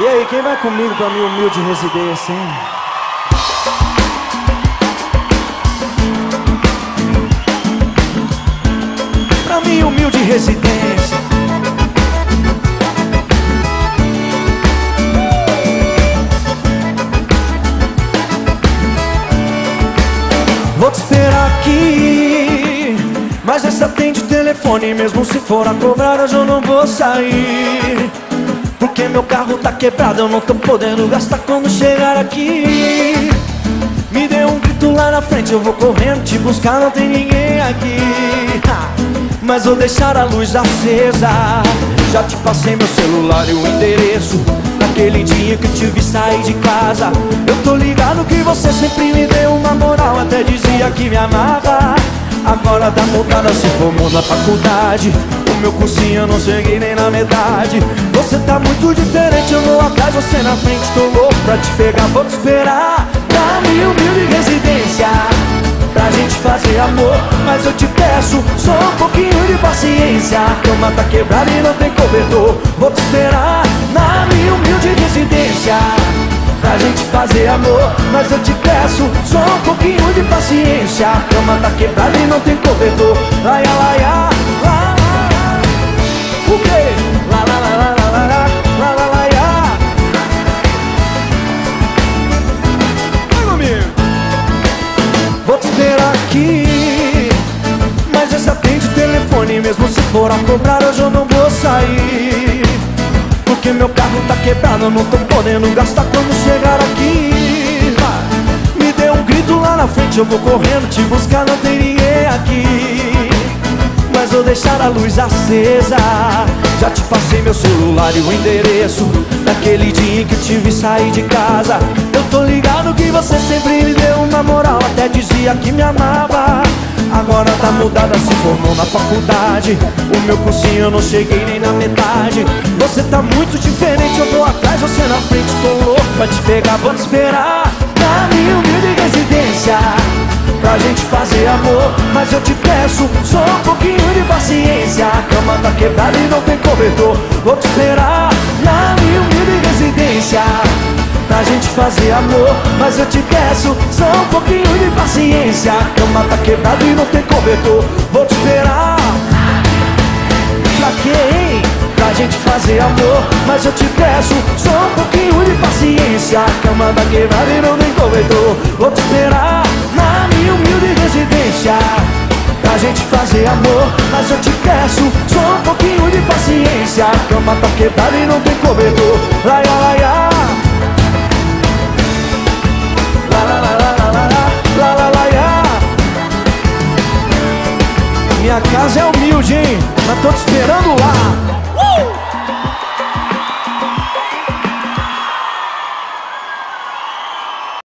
E aí, quem vai comigo pra minha humilde residência, hein? Pra minha humilde residência Vou te esperar aqui Mas essa atende telefone Mesmo se for a cobrar hoje eu não vou sair Porque meu carro tá quebrado Eu não tô podendo gastar. Quando chegar aqui Me dê um grito lá na frente. Eu vou correndo te buscar, não tem ninguém aqui. Mas vou deixar a luz acesa. Já te passei meu celular e o endereço. Naquele dia que eu te vi sair de casa Eu tô ligado que você sempre me deu uma moral. Até dizia que me amava. Agora tá mudada, se formou na faculdade meu cursinho eu não cheguei nem na metade. Você tá muito diferente, eu vou atrás, você na frente Tô louco pra te pegar, vou te esperar. Na minha humilde residência Pra gente fazer amor, mas eu te peço Só um pouquinho de paciência A cama tá quebrada e não tem cobertor. Vou te esperar na minha humilde residência Pra gente fazer amor, mas eu te peço Só um pouquinho de paciência A cama tá quebrada e não tem cobertor. Laia, laia, O quê? Lá, lá, lá, lá, lá, lá, lá, lá, laia Vai comigo Vou te esperar aqui Mas esse atende o telefone Mesmo se for a cobrar hoje eu não vou sair Porque meu carro tá quebrado não tô podendo gastar quando chegar aqui Me dê um grito lá na frente Eu vou correndo te buscar Não tem ninguém aqui Mas vou deixar a luz acesa. Já te passei meu celular e o endereço Daquele dia em que eu te sair de casa. Eu tô ligado que você sempre me deu uma moral Até dizia que me amava. Agora tá mudada, se formou na faculdade. O meu cursinho eu não cheguei nem na metade. Você tá muito diferente, eu tô atrás, você na frente Tô louco pra te pegar, vou te esperar. Na minha humilde residência Pra gente fazer amor, mas eu te peço Só um pouquinho de paciência. A cama tá quebrada e não tem cobertor. Vou te esperar na minha humilde residência Pra gente fazer amor, mas eu te peço Só um pouquinho de paciência. A cama tá quebrada e não tem cobertor. Vou te esperar. Pra hein? Pra gente fazer amor, mas eu te peço Só um pouquinho de paciência. A cama tá quebrada e não tem cobertor. Vou te esperar e humilde residência Pra gente fazer amor. Mas eu te peço só um pouquinho de paciência. A cama tá quebrada e não tem cobertor Laia, laia Minha casa é humilde, hein? Mas tô te esperando lá.